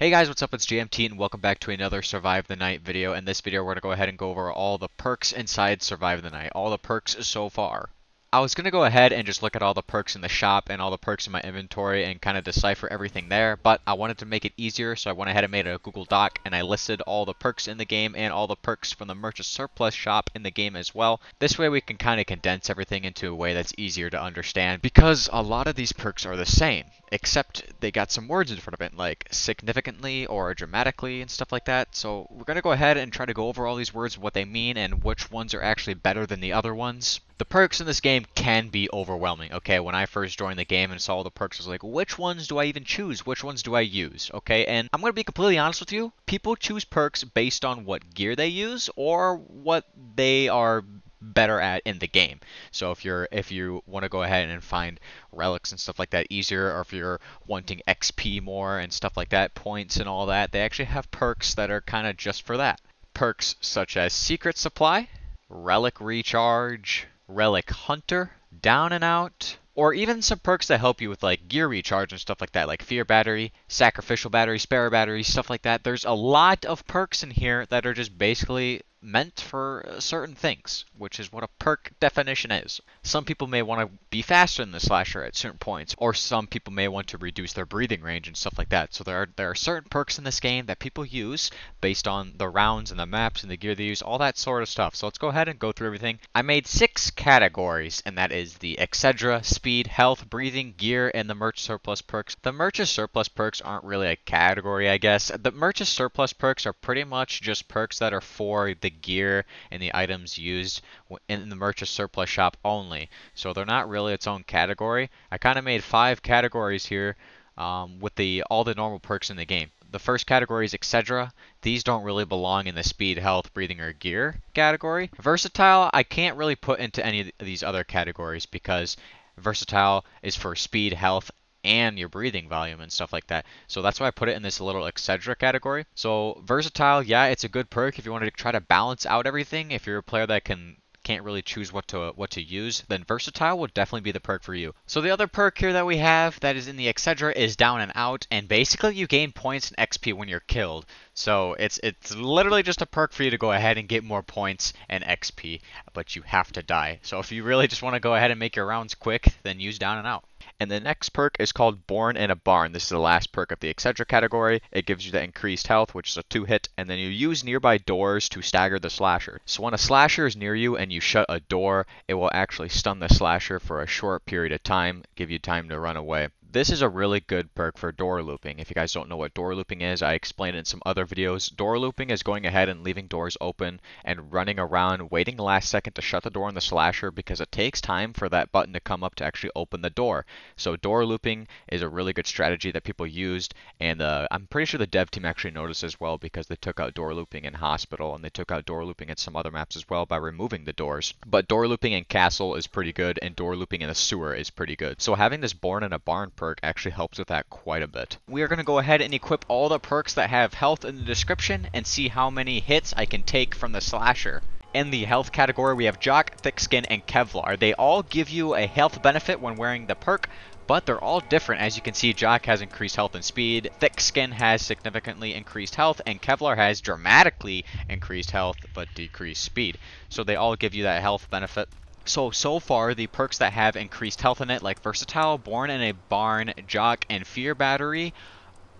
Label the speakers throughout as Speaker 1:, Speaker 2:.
Speaker 1: Hey guys, what's up? It's JMT and welcome back to another Survive the Night video. In this video, we're going to go ahead and go over all the perks inside Survive the Night. All the perks so far. I was going to go ahead and just look at all the perks in the shop and all the perks in my inventory and kind of decipher everything there, but I wanted to make it easier, so I went ahead and made a Google Doc and I listed all the perks in the game and all the perks from the Merchant Surplus shop in the game as well. This way we can kind of condense everything into a way that's easier to understand because a lot of these perks are the same, except they got some words in front of it, like significantly or dramatically and stuff like that. So we're going to go ahead and try to go over all these words, what they mean, and which ones are actually better than the other ones the perks in this game can be overwhelming. Okay, when I first joined the game and saw all the perks, I was like, which ones do I even choose? Which ones do I use? Okay, and I'm going to be completely honest with you. People choose perks based on what gear they use or what they are better at in the game. So if you're if you want to go ahead and find relics and stuff like that easier or if you're wanting XP more and stuff like that, points and all that, they actually have perks that are kind of just for that. Perks such as secret supply, relic recharge, Relic Hunter, Down and Out, or even some perks that help you with like gear recharge and stuff like that, like Fear Battery, Sacrificial Battery, Spare Battery, stuff like that. There's a lot of perks in here that are just basically meant for uh, certain things, which is what a perk definition is. Some people may want to be faster than the slasher at certain points, or some people may want to reduce their breathing range and stuff like that. So there are there are certain perks in this game that people use based on the rounds and the maps and the gear they use, all that sort of stuff. So let's go ahead and go through everything. I made six categories, and that is the Excedra, speed, health, breathing, gear, and the Murch surplus perks. The Murch surplus perks aren't really a category, I guess. The Murch surplus perks are pretty much just perks that are for the the gear and the items used in the merchant surplus shop only. So they're not really its own category. I kind of made five categories here um, with the all the normal perks in the game. The first category is etc. These don't really belong in the speed, health, breathing, or gear category. Versatile, I can't really put into any of these other categories because versatile is for speed, health, and your breathing volume and stuff like that. So that's why I put it in this little etc category. So versatile, yeah, it's a good perk if you want to try to balance out everything. If you're a player that can can't really choose what to what to use, then versatile would definitely be the perk for you. So the other perk here that we have that is in the etc is down and out, and basically you gain points and XP when you're killed. So it's it's literally just a perk for you to go ahead and get more points and XP, but you have to die. So if you really just want to go ahead and make your rounds quick, then use down and out. And the next perk is called Born in a Barn. This is the last perk of the Etc category. It gives you the increased health, which is a 2-hit, and then you use nearby doors to stagger the slasher. So when a slasher is near you and you shut a door, it will actually stun the slasher for a short period of time, give you time to run away. This is a really good perk for door looping. If you guys don't know what door looping is, I explained it in some other videos. Door looping is going ahead and leaving doors open and running around waiting the last second to shut the door on the slasher because it takes time for that button to come up to actually open the door. So door looping is a really good strategy that people used and uh, I'm pretty sure the dev team actually noticed as well because they took out door looping in Hospital and they took out door looping in some other maps as well by removing the doors. But door looping in Castle is pretty good and door looping in the sewer is pretty good. So having this Born in a Barn perk actually helps with that quite a bit. We are going to go ahead and equip all the perks that have health in the description and see how many hits I can take from the slasher. In the health category, we have Jock, Thick Skin, and Kevlar. They all give you a health benefit when wearing the perk, but they're all different. As you can see, Jock has increased health and speed, Thick Skin has significantly increased health, and Kevlar has dramatically increased health but decreased speed. So they all give you that health benefit. So, so far, the perks that have increased health in it, like Versatile, Born in a Barn, Jock, and Fear Battery,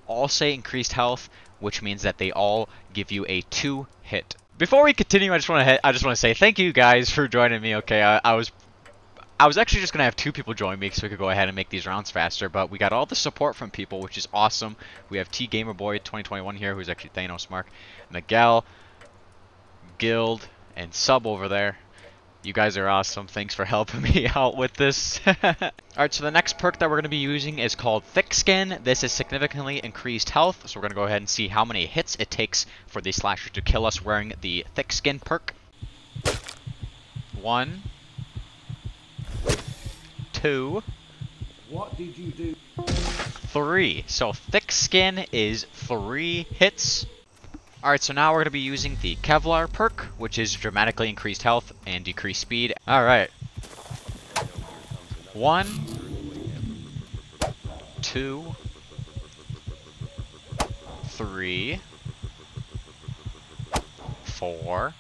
Speaker 1: all say increased health, which means that they all give you a two hit. Before we continue, I just want to I just want to say thank you guys for joining me. Okay, I, I was I was actually just gonna have two people join me so we could go ahead and make these rounds faster, but we got all the support from people, which is awesome. We have T Gamer Boy 2021 here, who's actually Thanos Mark, Miguel, Guild, and Sub over there. You guys are awesome. Thanks for helping me out with this. Alright, so the next perk that we're going to be using is called Thick Skin. This is significantly increased health, so we're going to go ahead and see how many hits it takes for the slasher to kill us wearing the Thick Skin perk. One. Two.
Speaker 2: What did you do?
Speaker 1: Three. So Thick Skin is three hits. Alright, so now we're going to be using the Kevlar perk, which is dramatically increased health and decreased speed. Alright. One. Two. three, four,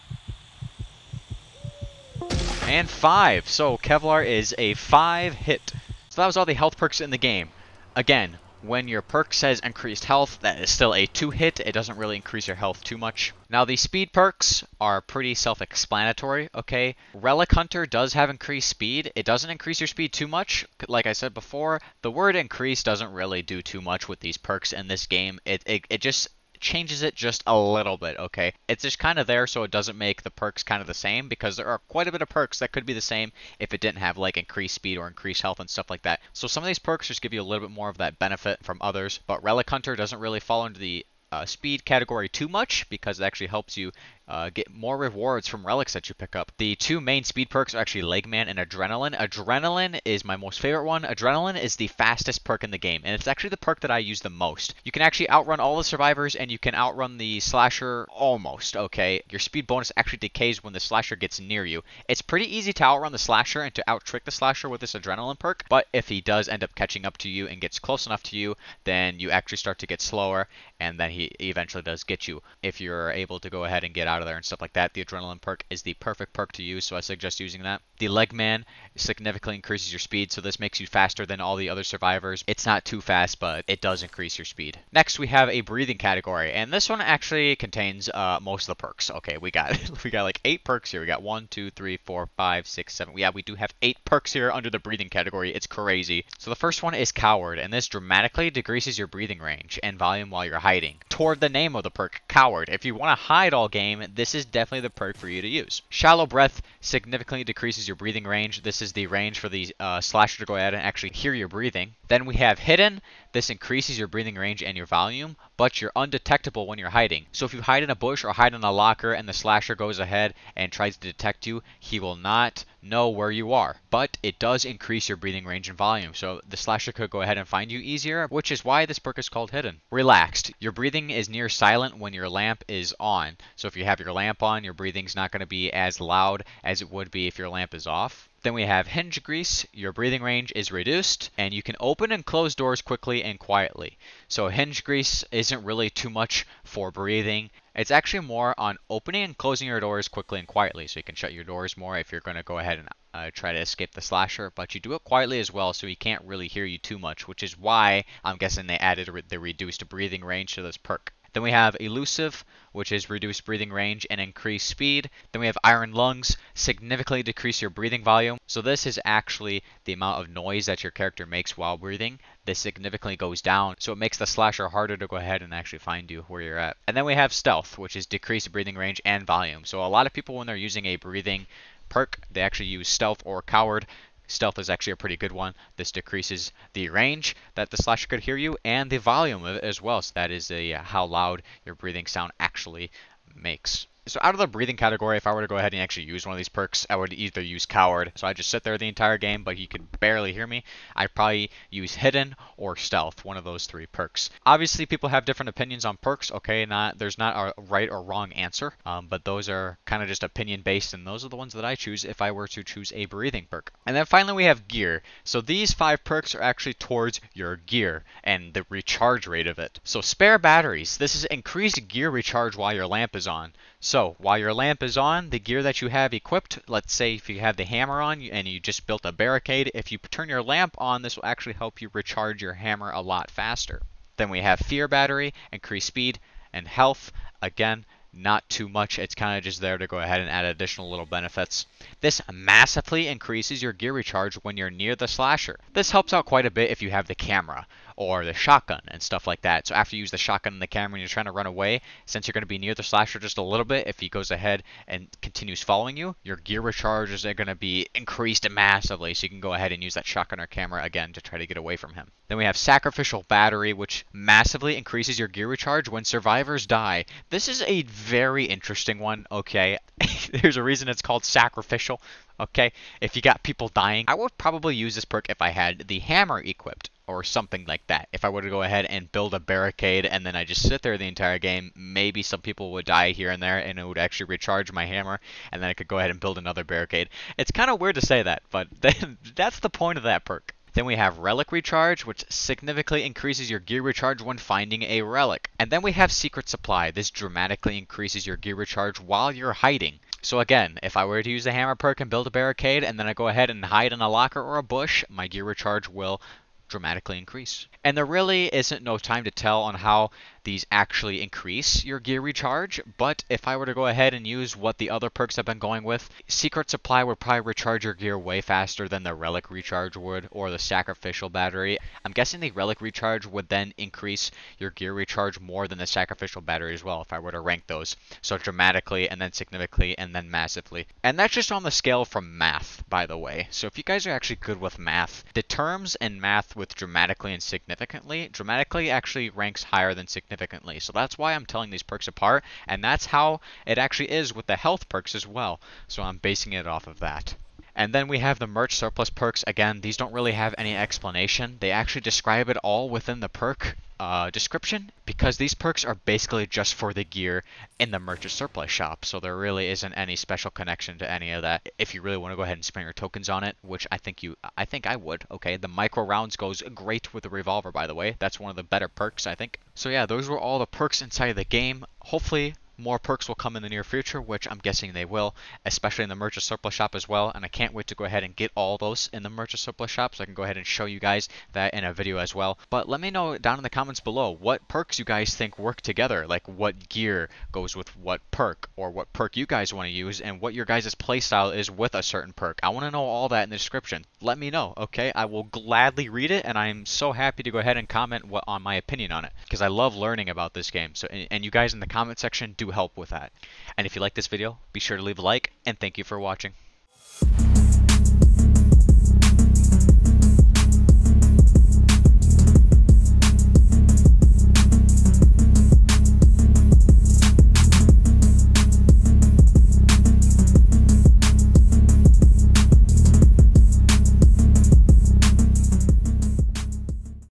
Speaker 1: and five. So Kevlar is a five hit. So that was all the health perks in the game. Again, when your perk says increased health, that is still a 2 hit. It doesn't really increase your health too much. Now, the speed perks are pretty self explanatory, okay? Relic Hunter does have increased speed. It doesn't increase your speed too much. Like I said before, the word increase doesn't really do too much with these perks in this game. It, it, it just changes it just a little bit, okay? It's just kind of there so it doesn't make the perks kind of the same because there are quite a bit of perks that could be the same if it didn't have like increased speed or increased health and stuff like that. So some of these perks just give you a little bit more of that benefit from others, but Relic Hunter doesn't really fall into the uh, speed category too much because it actually helps you uh, get more rewards from relics that you pick up. The two main speed perks are actually Leg Man and Adrenaline. Adrenaline is my most favorite one. Adrenaline is the fastest perk in the game, and it's actually the perk that I use the most. You can actually outrun all the survivors, and you can outrun the slasher almost, okay? Your speed bonus actually decays when the slasher gets near you. It's pretty easy to outrun the slasher and to out-trick the slasher with this Adrenaline perk, but if he does end up catching up to you and gets close enough to you, then you actually start to get slower, and then he eventually does get you. If you're able to go ahead and get out out of there and stuff like that, the adrenaline perk is the perfect perk to use, so I suggest using that. The leg man significantly increases your speed, so this makes you faster than all the other survivors. It's not too fast, but it does increase your speed. Next, we have a breathing category, and this one actually contains uh, most of the perks. Okay, we got we got like eight perks here. We got one, two, three, four, five, six, seven. Yeah, we do have eight perks here under the breathing category. It's crazy. So the first one is Coward, and this dramatically decreases your breathing range and volume while you're hiding. Toward the name of the perk, Coward. If you want to hide all game, this is definitely the perk for you to use. Shallow Breath significantly decreases your breathing range. This is the range for the uh, slasher to go ahead and actually hear your breathing. Then we have Hidden. This increases your breathing range and your volume, but you're undetectable when you're hiding. So if you hide in a bush or hide in a locker and the slasher goes ahead and tries to detect you, he will not know where you are. But it does increase your breathing range and volume, so the slasher could go ahead and find you easier, which is why this perk is called Hidden. Relaxed. Your breathing is near silent when your lamp is on. So if you have your lamp on, your breathing's not going to be as loud as it would be if your lamp is off. Then we have hinge grease. Your breathing range is reduced, and you can open and close doors quickly and quietly. So hinge grease isn't really too much for breathing. It's actually more on opening and closing your doors quickly and quietly. So you can shut your doors more if you're going to go ahead and uh, try to escape the slasher, but you do it quietly as well, so he can't really hear you too much, which is why I'm guessing they added the reduced breathing range to this perk. Then we have Elusive, which is reduced breathing range and increased speed. Then we have Iron Lungs, significantly decrease your breathing volume. So this is actually the amount of noise that your character makes while breathing. This significantly goes down, so it makes the slasher harder to go ahead and actually find you where you're at. And then we have Stealth, which is decreased breathing range and volume. So a lot of people when they're using a breathing perk, they actually use Stealth or Coward Stealth is actually a pretty good one. This decreases the range that the slasher could hear you and the volume as well. So that is a, uh, how loud your breathing sound actually makes. So out of the breathing category, if I were to go ahead and actually use one of these perks, I would either use Coward, so I just sit there the entire game, but he could barely hear me. I'd probably use Hidden or Stealth, one of those three perks. Obviously, people have different opinions on perks. Okay, not there's not a right or wrong answer, um, but those are kind of just opinion based, and those are the ones that I choose if I were to choose a breathing perk. And then finally, we have Gear. So these five perks are actually towards your gear and the recharge rate of it. So spare batteries. This is increased gear recharge while your lamp is on. So while your lamp is on, the gear that you have equipped, let's say if you have the hammer on and you just built a barricade, if you turn your lamp on, this will actually help you recharge your hammer a lot faster. Then we have Fear Battery, increase speed and health. Again, not too much. It's kind of just there to go ahead and add additional little benefits. This massively increases your gear recharge when you're near the slasher. This helps out quite a bit if you have the camera or the shotgun and stuff like that. So after you use the shotgun and the camera and you're trying to run away, since you're going to be near the slasher just a little bit, if he goes ahead and continues following you, your gear recharges are going to be increased massively. So you can go ahead and use that shotgun or camera again to try to get away from him. Then we have Sacrificial Battery, which massively increases your gear recharge when survivors die. This is a very interesting one, okay? There's a reason it's called Sacrificial, okay? If you got people dying, I would probably use this perk if I had the hammer equipped or something like that. If I were to go ahead and build a barricade and then I just sit there the entire game, maybe some people would die here and there and it would actually recharge my hammer and then I could go ahead and build another barricade. It's kind of weird to say that, but that's the point of that perk. Then we have Relic Recharge, which significantly increases your gear recharge when finding a relic. And then we have Secret Supply. This dramatically increases your gear recharge while you're hiding. So again, if I were to use the hammer perk and build a barricade and then I go ahead and hide in a locker or a bush, my gear recharge will dramatically increase. And there really isn't no time to tell on how these actually increase your gear recharge, but if I were to go ahead and use what the other perks have been going with, Secret Supply would probably recharge your gear way faster than the Relic Recharge would, or the Sacrificial Battery. I'm guessing the Relic Recharge would then increase your gear recharge more than the Sacrificial Battery as well, if I were to rank those. So dramatically, and then significantly, and then massively. And that's just on the scale from math, by the way. So if you guys are actually good with math, the terms in math with dramatically and significantly, dramatically actually ranks higher than significantly significantly. So that's why I'm telling these perks apart, and that's how it actually is with the health perks as well. So I'm basing it off of that. And then we have the Murch surplus perks. Again, these don't really have any explanation. They actually describe it all within the perk uh, description because these perks are basically just for the gear in the merchant surplus shop. So there really isn't any special connection to any of that. If you really want to go ahead and spend your tokens on it, which I think you, I think I would. Okay, the micro rounds goes great with the revolver, by the way. That's one of the better perks, I think. So yeah, those were all the perks inside of the game. Hopefully more perks will come in the near future, which I'm guessing they will, especially in the Merchant Surplus shop as well. And I can't wait to go ahead and get all those in the Merchant Surplus shop so I can go ahead and show you guys that in a video as well. But let me know down in the comments below what perks you guys think work together, like what gear goes with what perk, or what perk you guys want to use, and what your guys' playstyle is with a certain perk. I want to know all that in the description. Let me know, okay? I will gladly read it, and I'm so happy to go ahead and comment what, on my opinion on it, because I love learning about this game. So, and, and you guys in the comment section do help with that. And if you like this video, be sure to leave a like, and thank you for watching.